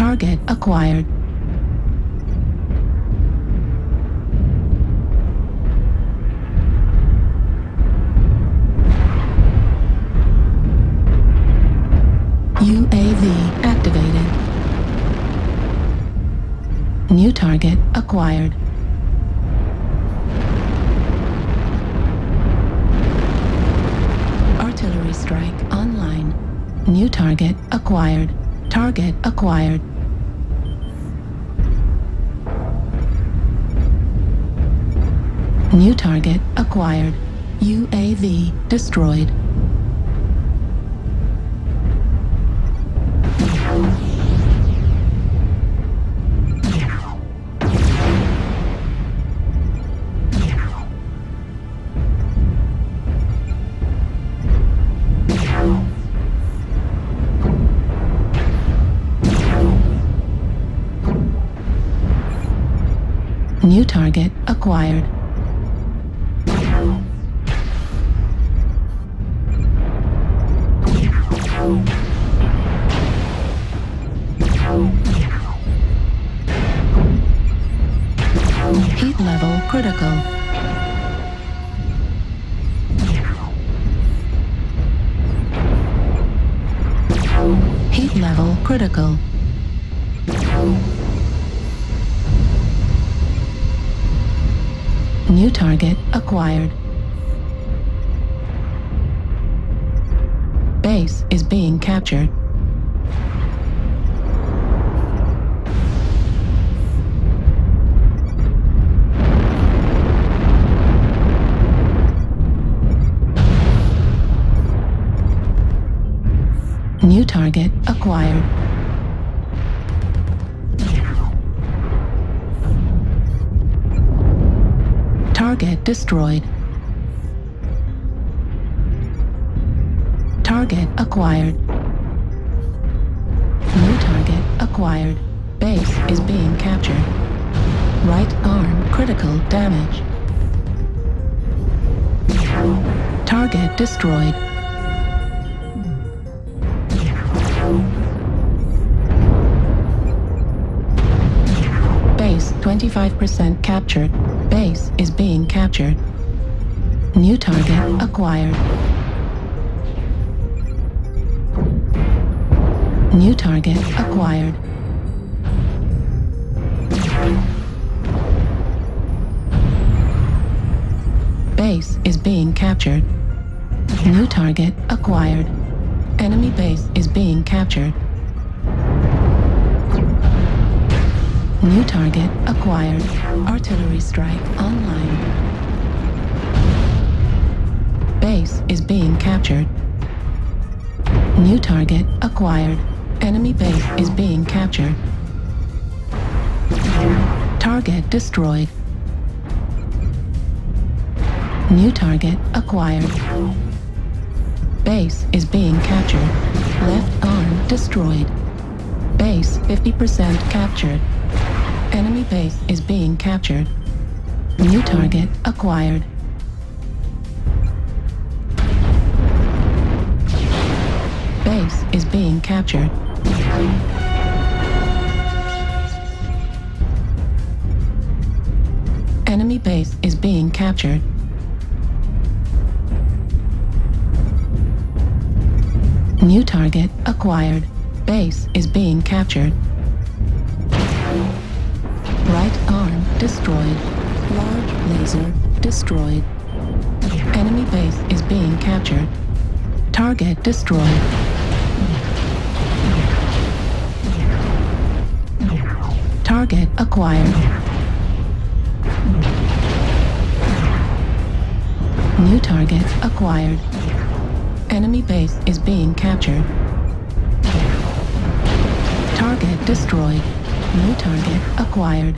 Target acquired. UAV activated. New target acquired. Artillery strike online. New target acquired. Target acquired. New target acquired. UAV destroyed. New target acquired. Heat level critical. Heat level critical. New target acquired. Base is being captured. New target acquired. Target destroyed. Target acquired. New target acquired. Base is being captured. Right arm critical damage. Target destroyed. Base 25% captured. Base is being captured. New target acquired. New target acquired. Base is being captured. New target acquired. Enemy base is being captured. New target acquired. Artillery strike online. Base is being captured. New target acquired. Enemy base is being captured. Target destroyed. New target acquired. Base is being captured. Left arm destroyed. Base 50% captured. Enemy base is being captured. New target acquired. Base is being captured. Enemy base is being captured. New target acquired. Base is being captured. Right arm destroyed. Large laser destroyed. Enemy base is being captured. Target destroyed. Acquired. New target acquired. Enemy base is being captured. Target destroyed. New target acquired.